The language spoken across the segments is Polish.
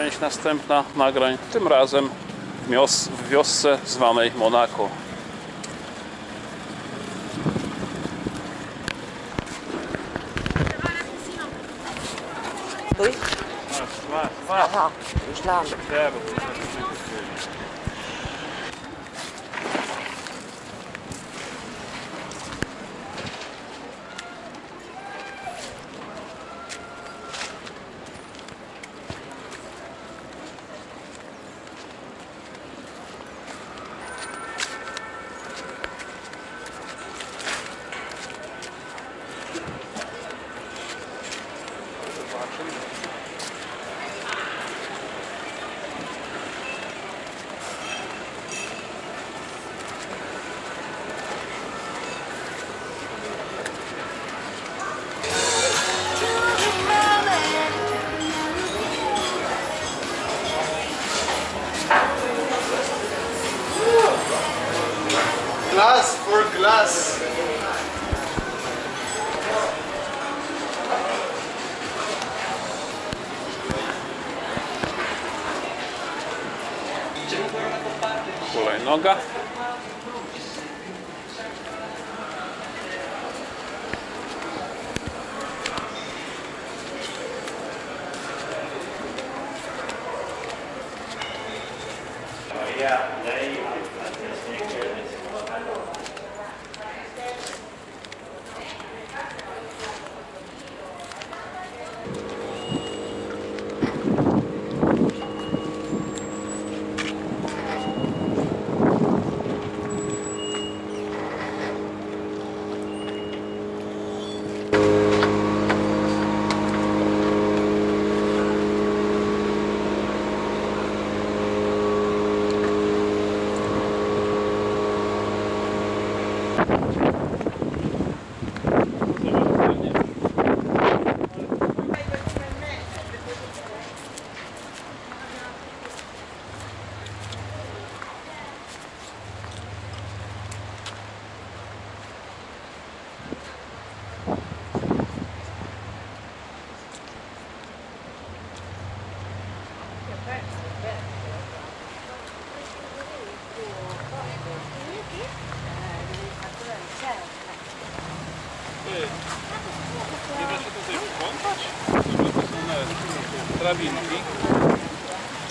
część następna nagrań, tym razem w, mios- w wiosce zwanej Monako. Stój. Aha, myślałam. For glass. Drabinki.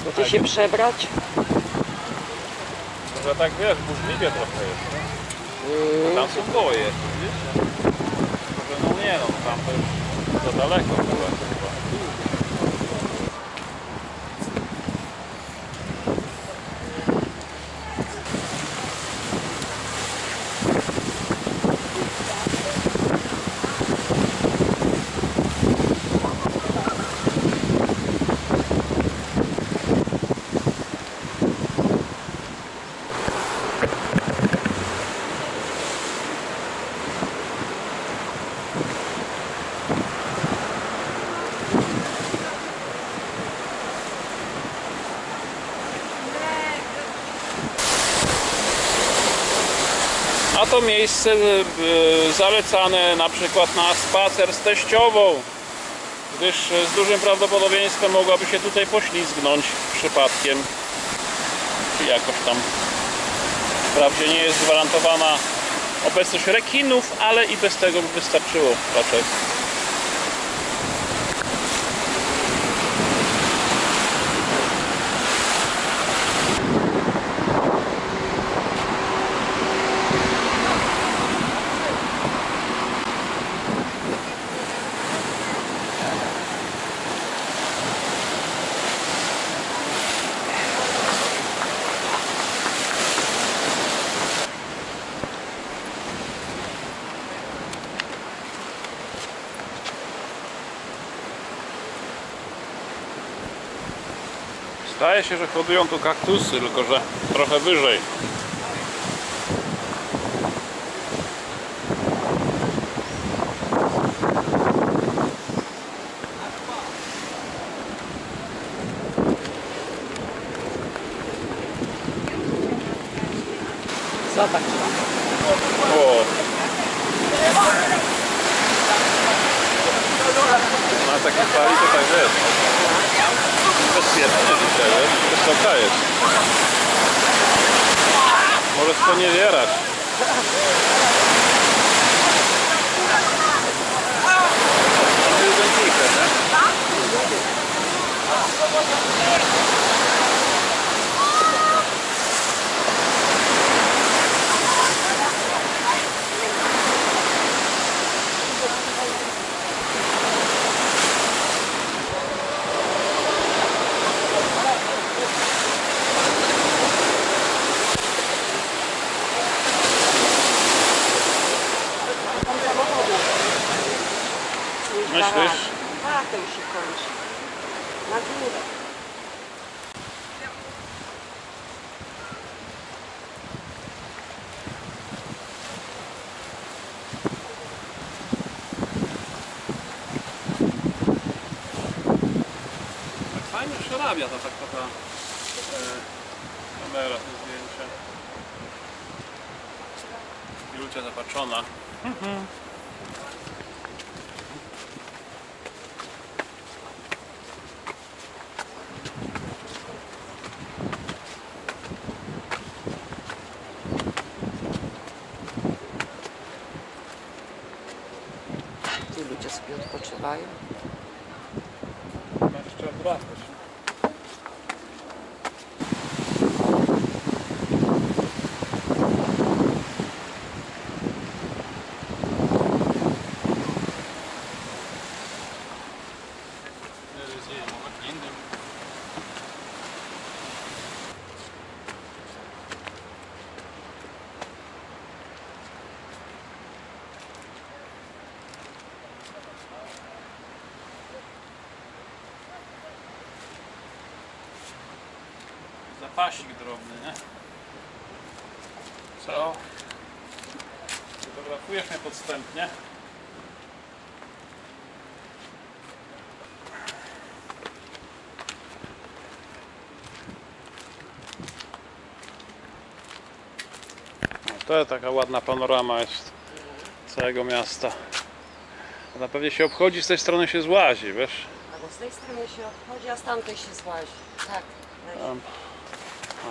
Bo ty się przebrać? Może tak wiesz, burzliwie trochę jest. nie? Tam są boje, widzisz? Może no nie no, tam to już za daleko chyba. chyba. A miejsce y, y, zalecane na przykład na spacer z teściową, gdyż z dużym prawdopodobieństwem mogłaby się tutaj poślizgnąć przypadkiem, czy jakoś tam. Wprawdzie nie jest gwarantowana obecność rekinów, ale i bez tego by wystarczyło raczej. Zdaje się, że hodują tu kaktusy, tylko że trochę wyżej. Zobacz. O! Na takiej fali to tak wiesz. Bezpiecznie dzisiaj, wiesz? Wysoka jest. Może sponiewierać. To jest ciche, nie? Myślisz? Tak, to już się kończy. Na górę. Tak fajnie przerabia ta taka ta e, kamera, te zdjęcia. Julcia zapatrzona. Ci ludzie sobie odpoczywają. Masz jeszcze odwracać. Zapasik drobny, nie? Co? Fotografujesz mnie podstępnie? No, to taka ładna panorama jest całego miasta. Na pewnie się obchodzi, z tej strony się złazi, wiesz? Ale z tej strony się odchodzi, a z tamtej się złazi. Tak. Tam.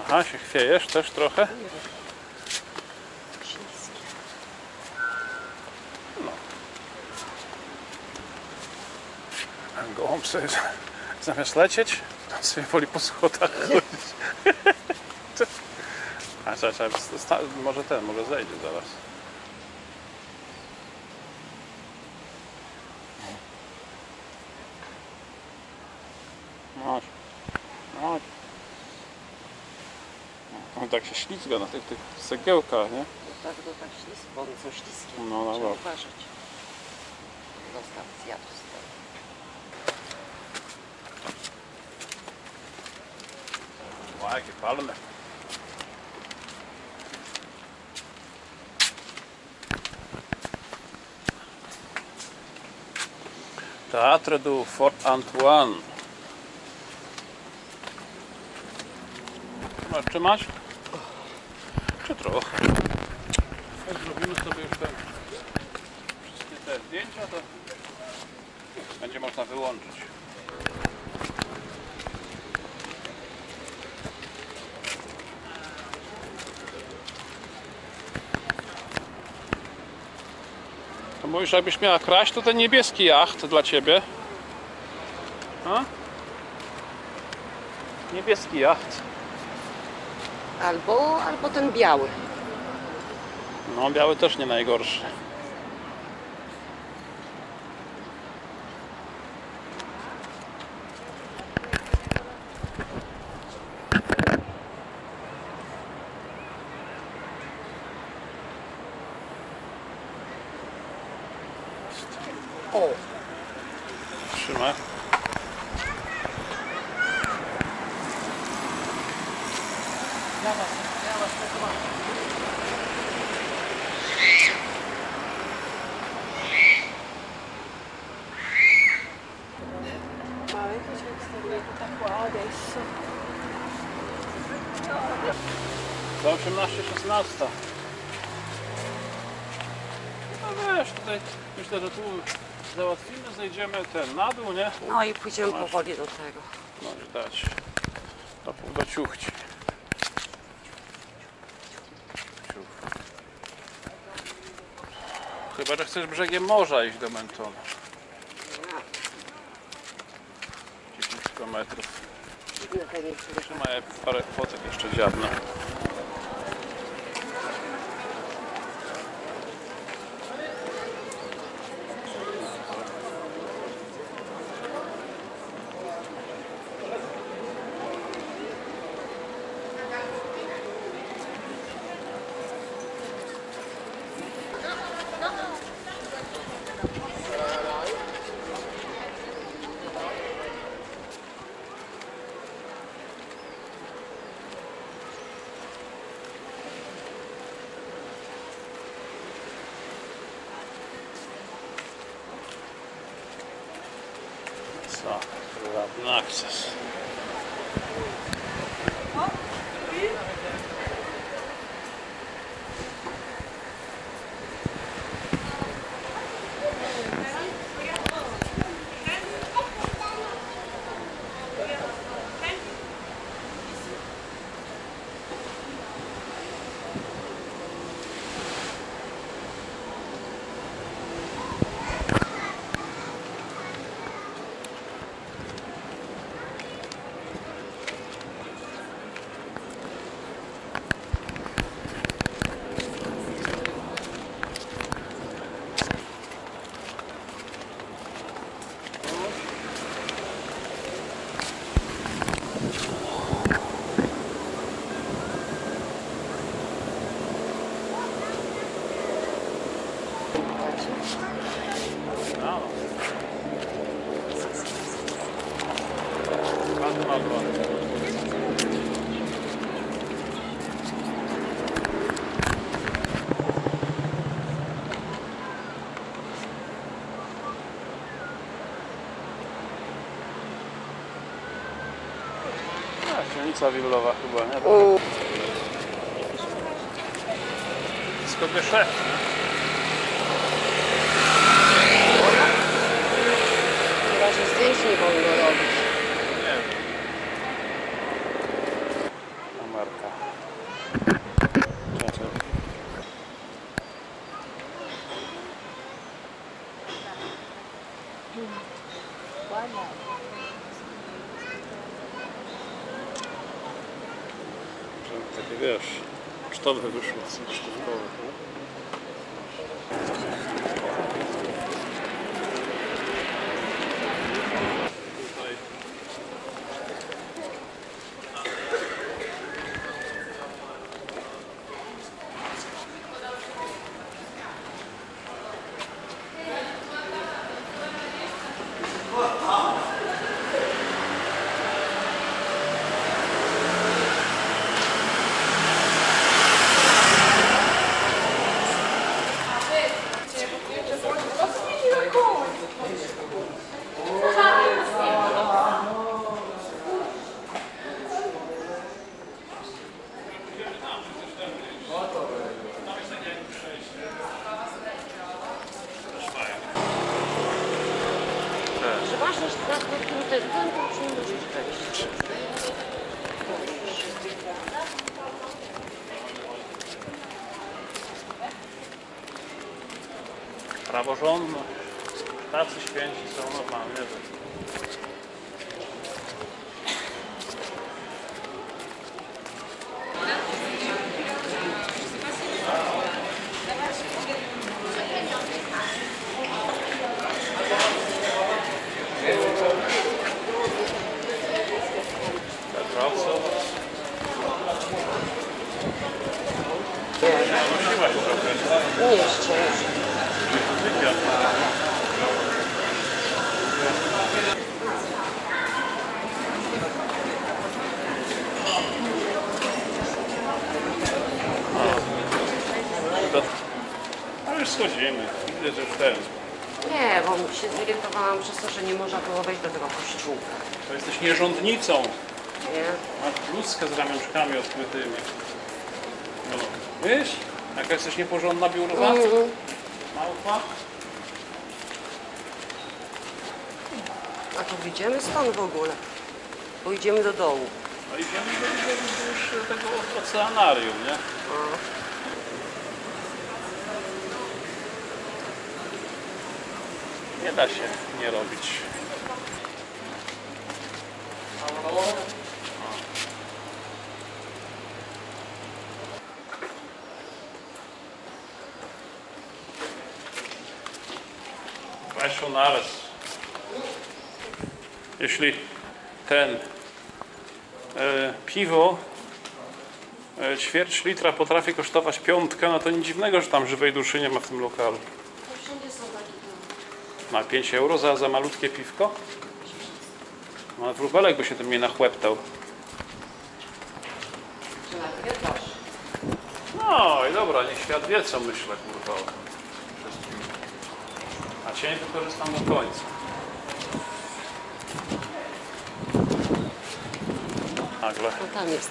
Aha, się chwiejesz też trochę? Śliskie. Gołąb sobie zamiast lecieć, to sobie woli po schodach chodzić. A czekaj, może ten, może zejdzie zaraz. Masz. Masz. On tak się ślizga na tych, tych cegiełkach, nie? Tak, to tak ślisko, one są śliskie. No, no, Trzeba no. uważać. Zostaw, zjadł sobie. Ła, jakie palne. Teatr du Fort Antoine. Masz trzymać? Trochę? Jak zrobimy sobie już te wszystkie te zdjęcia, to będzie można wyłączyć. To mówisz, jakbyś miała kraść, to ten niebieski jacht dla ciebie. A? Niebieski jacht. Albo, albo ten biały. No, biały też nie najgorszy. O, Trzymaj. Za 18, 16. No wiesz, tutaj myślę, że tu załatwimy, zejdziemy ten na dół, nie? no i pójdziemy powoli do tego. Pchnąć, dać. Do do ciuchci. Chyba, że chcesz brzegiem morza iść do Mentona. 10 km. Trzymaj parę fotek jeszcze dziabnę. Silnica willowa chyba, nie? Wszystko szef. W razie zdjęć nie wolno robić. Nie wiem. Amerka. Czekaj. Żeby takie wiesz, pocztowe wyszło, co praworządność. Tacy święci są normalnie. że- Ale już schodzimy. Widzę, że już ten. Nie, bo się zorientowałam przez to, że nie można było wejść do tego kościółka. To jesteś nierządnicą. Nie? Masz bluzkę z ramionczkami odkrytymi. No. Wiesz? Jaka jesteś nieporządna biurowa? Mhm. Małpa? A tu wyjdziemy stąd w ogóle. Pójdziemy do dołu. No idziemy do, do, do, do tego oceanarium, nie? Nie da się nie robić. Weszło naraz. Jeśli ten e, piwo e, ćwierć litra potrafi kosztować piątkę, no to nic dziwnego, że tam żywej duszy nie ma w tym lokalu. Wszędzie są takie Ma 5 euro za, za malutkie piwko? No wróbelek by się tym nie nachłeptał. No i dobra, niech świat wie co myślę, kurwa. o tym wszystkim. A nie wykorzystam do końca. Nagle. No tam jest.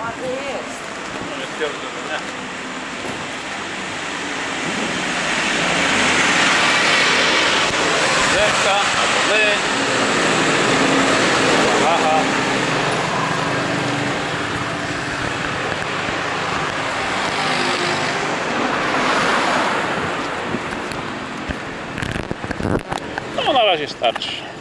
Ładnie jest. Nie twierdzę, że nie. Zewka, my. Aha. No na razie starczy.